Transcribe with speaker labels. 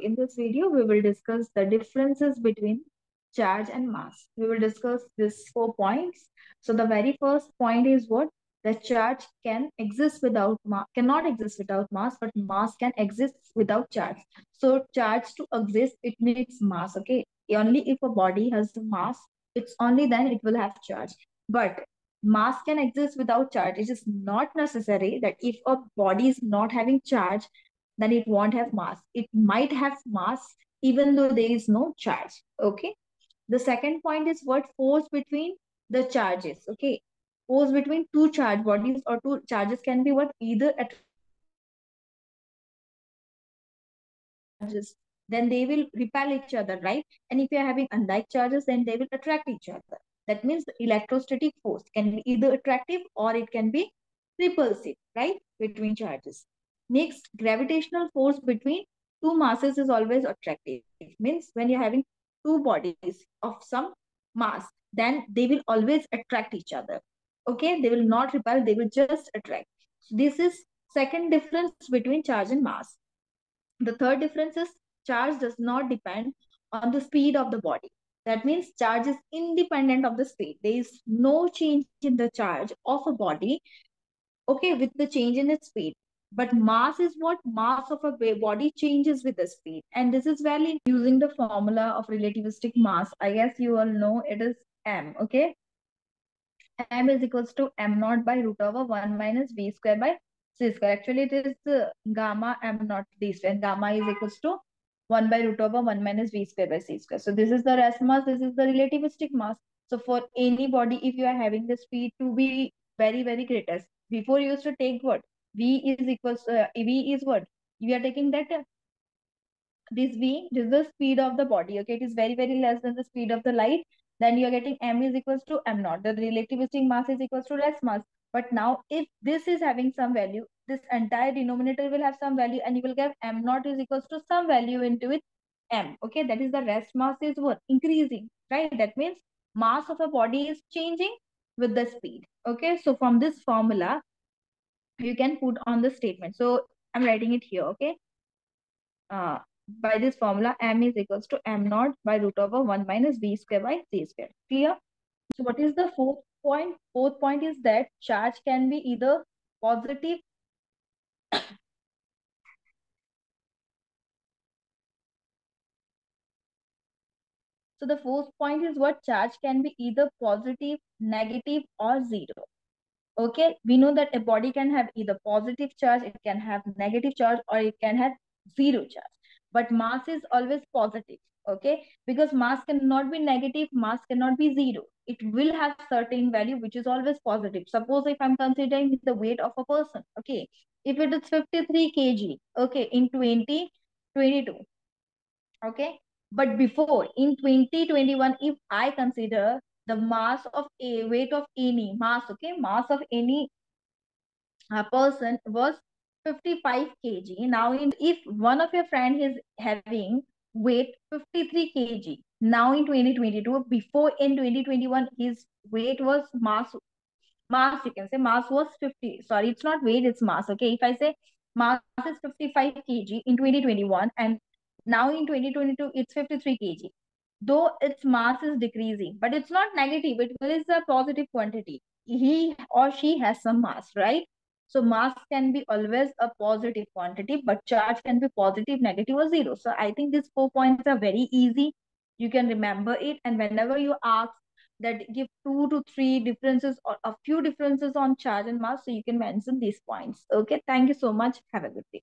Speaker 1: in this video, we will discuss the differences between charge and mass. We will discuss these four points. So the very first point is what? The charge can exist without mass, cannot exist without mass, but mass can exist without charge. So charge to exist, it needs mass, okay? Only if a body has the mass, it's only then it will have charge. But mass can exist without charge. It is not necessary that if a body is not having charge, then it won't have mass. It might have mass even though there is no charge. Okay. The second point is what force between the charges. Okay. Force between two charge bodies or two charges can be what either at then they will repel each other, right? And if you are having unlike charges, then they will attract each other. That means electrostatic force can be either attractive or it can be repulsive, right? Between charges. Next, gravitational force between two masses is always attractive. It means when you're having two bodies of some mass, then they will always attract each other. Okay, they will not repel, they will just attract. This is second difference between charge and mass. The third difference is charge does not depend on the speed of the body. That means charge is independent of the speed. There is no change in the charge of a body, okay, with the change in its speed. But mass is what mass of a body changes with the speed. And this is valid using the formula of relativistic mass. I guess you all know it is m, okay? m is equals to m naught by root over 1 minus v square by c square. Actually, it is uh, gamma m naught d square. Gamma is equals to 1 by root over 1 minus v square by c square. So this is the rest mass, this is the relativistic mass. So for any body, if you are having the speed to be very, very greatest, before you used to take what? V is equals, uh, V is what? We are taking that, uh, this V, this is the speed of the body, okay? It is very, very less than the speed of the light. Then you are getting M is equals to M naught. The relativistic mass is equals to rest mass. But now if this is having some value, this entire denominator will have some value and you will get M naught is equals to some value into it M. Okay, that is the rest mass is what? Increasing, right? That means mass of a body is changing with the speed. Okay, so from this formula, you can put on the statement. So I'm writing it here, okay? Uh, by this formula, m is equals to m naught by root over 1 minus v square by c square. Clear? So what is the fourth point? Fourth point is that charge can be either positive So the fourth point is what charge can be either positive, negative or zero. Okay, we know that a body can have either positive charge, it can have negative charge or it can have zero charge. But mass is always positive, okay? Because mass cannot be negative, mass cannot be zero. It will have certain value which is always positive. Suppose if I'm considering the weight of a person, okay? If it is 53 kg, okay, in 2022, okay? But before, in 2021, if I consider the mass of a weight of any mass, okay, mass of any uh, person was 55 kg. Now, in, if one of your friend is having weight 53 kg, now in 2022, before in 2021, his weight was mass, mass, you can say mass was 50. Sorry, it's not weight, it's mass. Okay, if I say mass is 55 kg in 2021 and now in 2022, it's 53 kg though its mass is decreasing, but it's not negative. It is a positive quantity. He or she has some mass, right? So mass can be always a positive quantity, but charge can be positive, negative, or zero. So I think these four points are very easy. You can remember it. And whenever you ask that give two to three differences or a few differences on charge and mass, so you can mention these points. Okay. Thank you so much. Have a good day.